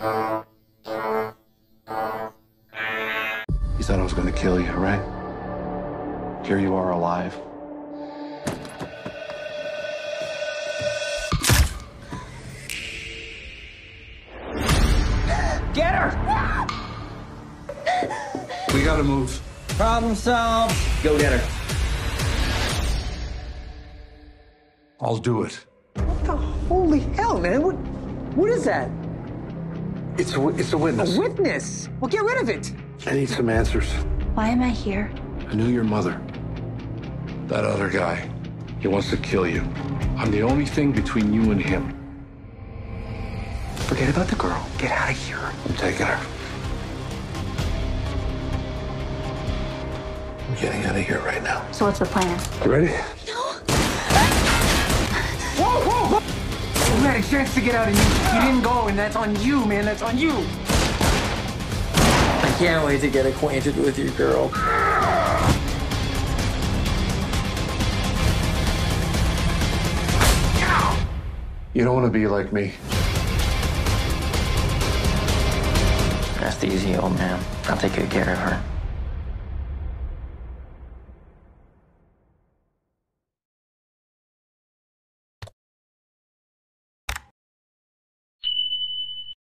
You thought I was gonna kill you, right? Here you are alive. Get her! We gotta move. Problem solved. Go get her. I'll do it. What the holy hell, man? What, what is that? It's a, it's a witness. A witness? Well, get rid of it. I need some answers. Why am I here? I knew your mother. That other guy. He wants to kill you. I'm the only thing between you and him. Forget about the girl. Get out of here. I'm taking her. I'm getting out of here right now. So what's the plan? You ready? You had a chance to get out and you, you didn't go, and that's on you, man. That's on you. I can't wait to get acquainted with your girl. You don't want to be like me. Rest easy, old man. I'll take good care of her.